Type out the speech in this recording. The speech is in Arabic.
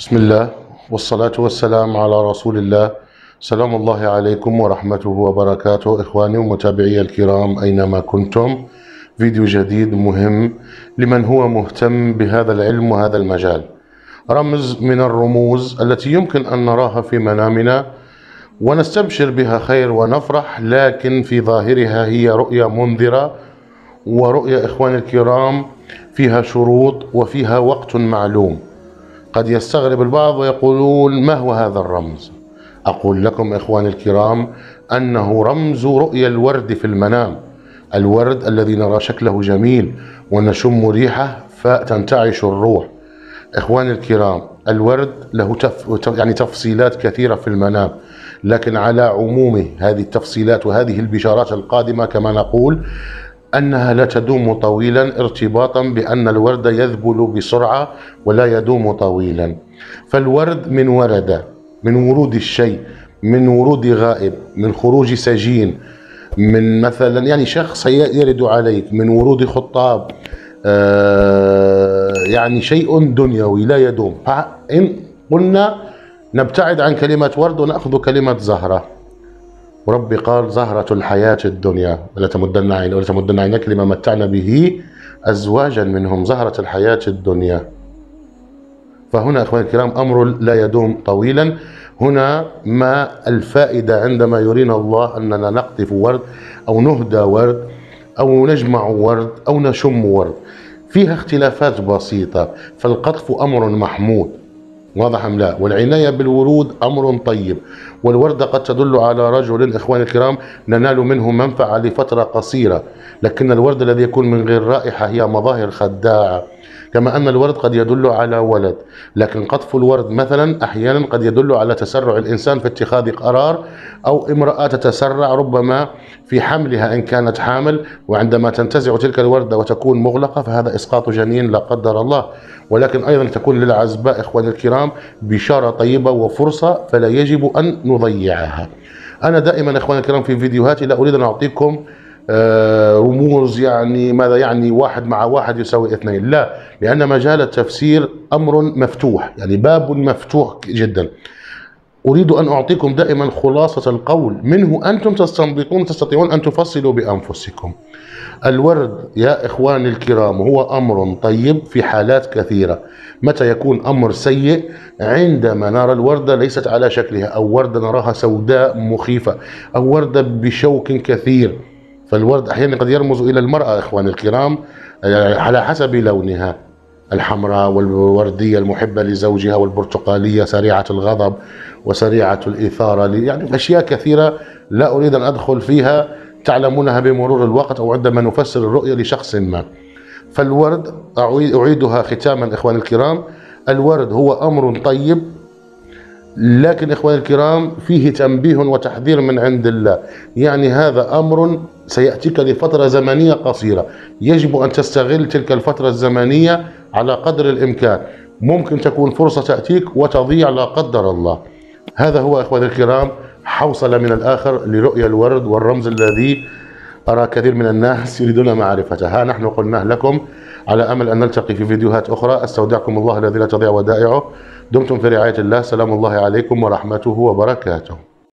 بسم الله والصلاة والسلام على رسول الله. سلام الله عليكم ورحمته وبركاته. إخواني ومتابعي الكرام أينما كنتم. فيديو جديد مهم لمن هو مهتم بهذا العلم وهذا المجال. رمز من الرموز التي يمكن أن نراها في منامنا ونستبشر بها خير ونفرح لكن في ظاهرها هي رؤية منذرة ورؤية إخواني الكرام فيها شروط وفيها وقت معلوم. قد يستغرب البعض ويقولون ما هو هذا الرمز؟ أقول لكم إخواني الكرام أنه رمز رؤيا الورد في المنام الورد الذي نرى شكله جميل ونشم ريحه فتنتعش الروح. إخواني الكرام الورد له تف... يعني تفصيلات كثيرة في المنام لكن على عمومه هذه التفصيلات وهذه البشارات القادمة كما نقول أنها لا تدوم طويلا ارتباطا بأن الورد يذبل بسرعة ولا يدوم طويلا. فالورد من ورد من ورود الشيء من ورود غائب من خروج سجين من مثلا يعني شخص يرد عليك من ورود خطاب آه يعني شيء دنيوي لا يدوم. فإن قلنا نبتعد عن كلمة ورد ونأخذ كلمة زهرة. وربي قال زهرة الحياة الدنيا ولا تمدن عين ولا تمدن عينك لما متعنا به أزواجا منهم زهرة الحياة الدنيا. فهنا أخواني الكرام أمر لا يدوم طويلا. هنا ما الفائدة عندما يرينا الله أننا نقطف ورد أو نهدى ورد أو نجمع ورد أو نشم ورد. فيها اختلافات بسيطة فالقطف أمر محمود. واضح أم لا؟ والعناية بالورود أمر طيب والوردة قد تدل على رجل إخواني الكرام ننال منه منفعة لفترة قصيرة لكن الورد الذي يكون من غير رائحة هي مظاهر خداعة كما أن الورد قد يدل على ولد لكن قطف الورد مثلا أحيانا قد يدل على تسرع الإنسان في اتخاذ قرار أو امرأة تتسرع ربما في حملها إن كانت حامل وعندما تنتزع تلك الوردة وتكون مغلقة فهذا إسقاط جنين لا قدر الله ولكن أيضا تكون للعزباء إخواني الكرام بشارة طيبة وفرصة فلا يجب أن نضيعها. أنا دائما إخواني الكرام في فيديوهاتي لا أريد أن أعطيكم آه، رموز يعني ماذا يعني واحد مع واحد يساوي اثنين. لا لأن مجال التفسير أمر مفتوح يعني باب مفتوح جدا. أريد أن أعطيكم دائما خلاصة القول. منه أنتم تستنبطون تستطيعون أن تفصلوا بأنفسكم. الورد يا إخواني الكرام هو أمر طيب في حالات كثيرة. متى يكون أمر سيء؟ عندما نرى الوردة ليست على شكلها أو وردة نراها سوداء مخيفة أو وردة بشوك كثير. فالورد أحيانا قد يرمز إلى المرأة إخواني الكرام على حسب لونها. الحمراء والوردية المحبة لزوجها والبرتقالية سريعة الغضب. وسريعة الإثارة يعني أشياء كثيرة لا أريد أن أدخل فيها تعلمونها بمرور الوقت أو عندما نفسر الرؤية لشخص ما. فالورد أعيدها ختاما إخواني الكرام. الورد هو أمر طيب لكن إخواني الكرام فيه تنبيه وتحذير من عند الله. يعني هذا أمر سيأتيك لفترة زمنية قصيرة. يجب أن تستغل تلك الفترة الزمنية على قدر الإمكان. ممكن تكون فرصة تأتيك وتضيع لا قدر الله. هذا هو إخواني الكرام حوصلة من الآخر لرؤية الورد والرمز الذي أرى كثير من الناس يريدون معرفته ها نحن قلناه لكم على أمل أن نلتقي في فيديوهات أخرى. أستودعكم الله الذي لا تضيع ودائعه. دمتم في رعاية الله. سلام الله عليكم ورحمته وبركاته.